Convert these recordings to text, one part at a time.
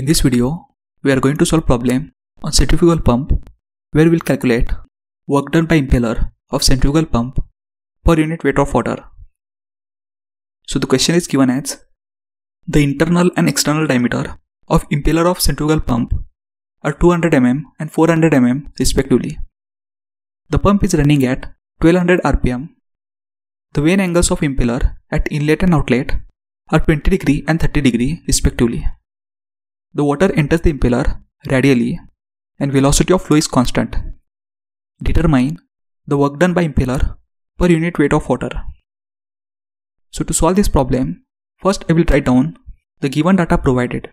In this video, we are going to solve problem on centrifugal pump where we'll calculate work done by impeller of centrifugal pump per unit weight of water. So the question is given as the internal and external diameter of impeller of centrifugal pump are 200 mm and 400 mm respectively. The pump is running at 1200 rpm. The vane angles of impeller at inlet and outlet are 20 degree and 30 degree respectively. The water enters the impeller radially and velocity of flow is constant. Determine the work done by impeller per unit weight of water. So to solve this problem, first I will write down the given data provided,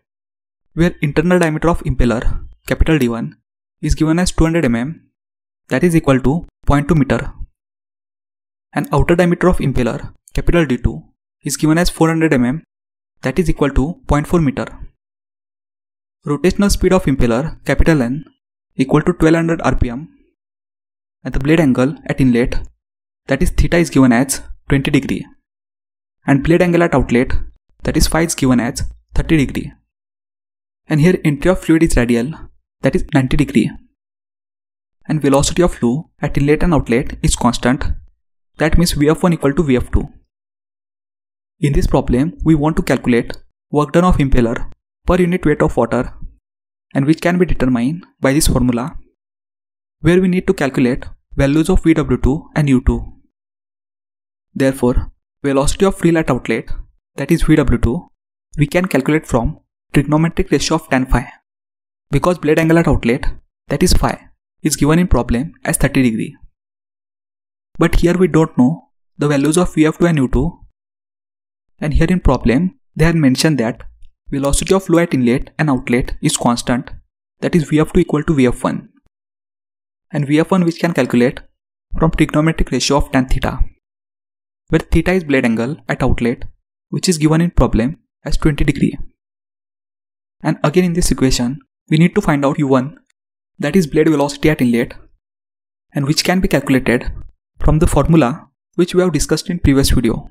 where internal diameter of impeller, capital D1, is given as 200 mm, that is equal to 0.2 meter, and outer diameter of impeller, capital D2, is given as 400 mm, that is equal to 0.4 meter. Rotational speed of impeller, capital N, equal to 1200 rpm, and the blade angle at inlet, that is theta is given as 20 degree, and blade angle at outlet, that is phi is given as 30 degree. And here entry of fluid is radial, that is 90 degree. And velocity of flow at inlet and outlet is constant, that means Vf1 equal to Vf2. In this problem, we want to calculate work done of impeller per unit weight of water and which can be determined by this formula where we need to calculate values of Vw2 and U2. Therefore, velocity of whirl at outlet that is Vw2 we can calculate from trigonometric ratio of tan phi because blade angle at outlet that is phi is given in problem as 30 degree. But here we don't know the values of Vf2 and U2 and here in problem they had mentioned that velocity of flow at inlet and outlet is constant. That is Vf2 equal to Vf1 and Vf1 which can calculate from trigonometric ratio of tan theta. Where theta is blade angle at outlet which is given in problem as 20 degree. And again in this equation we need to find out u1 that is blade velocity at inlet and which can be calculated from the formula which we have discussed in previous video.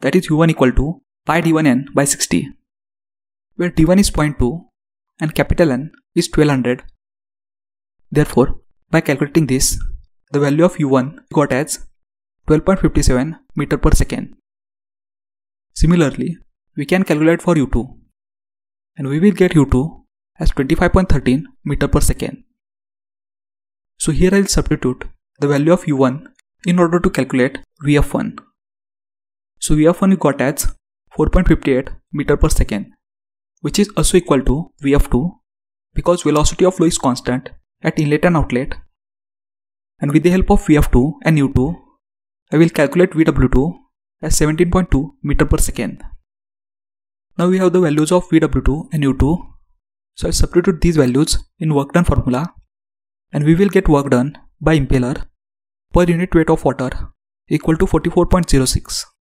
That is u1 equal to pi d1n by 60 where D1 is 0.2 and capital N is 1200. Therefore, by calculating this, the value of u1 got as 12.57 meter per second. Similarly, we can calculate for u2 and we will get u2 as 25.13 meter per second. So here I will substitute the value of u1 in order to calculate vf1. So vf1 we got as 4.58 meter per second which is also equal to vf2 because velocity of flow is constant at inlet and outlet and with the help of vf2 and u2 I will calculate vw2 as 17.2 meter per second. Now we have the values of vw2 and u2 so I'll substitute these values in work done formula and we will get work done by impeller per unit weight of water equal to 44.06.